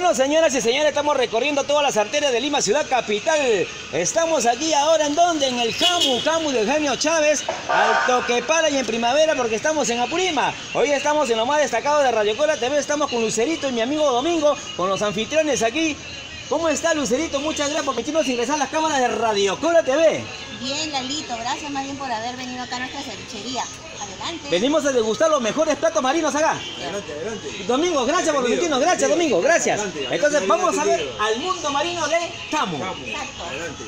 Bueno, señoras y señores, estamos recorriendo todas las arterias de Lima, ciudad capital. Estamos aquí ahora en donde? En el Jamu, Jamu de Eugenio Chávez, al toque para y en primavera porque estamos en Apurima. Hoy estamos en lo más destacado de Radio Cola TV, estamos con Lucerito y mi amigo Domingo, con los anfitriones aquí. ¿Cómo está Lucerito? Muchas gracias por permitirnos ingresar a las cámaras de Radio Cola TV. Bien, Lalito, gracias más bien por haber venido acá a nuestra cevichería. Adelante. Venimos a degustar los mejores platos marinos acá. Adelante, adelante. Domingo, gracias por permitirnos, gracias Domingo, gracias. Adelante, Entonces adelante, vamos a ver al mundo marino de. Vamos, Exacto. adelante.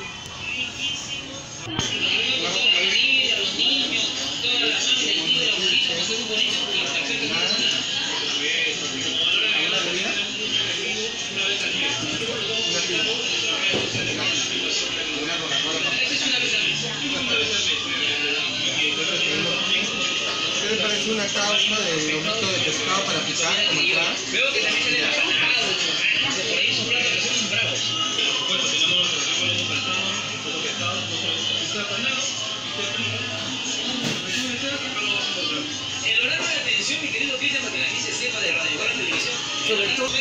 ¿Qué le parece una causa de lomito de pescado para picar como? Veo que también salen empanados, dice, por ahí son platos que son bravos. Bueno, tenemos El horario de atención, mi querido Cristian, para que la gente sepa de Radio Televisión, sobre todo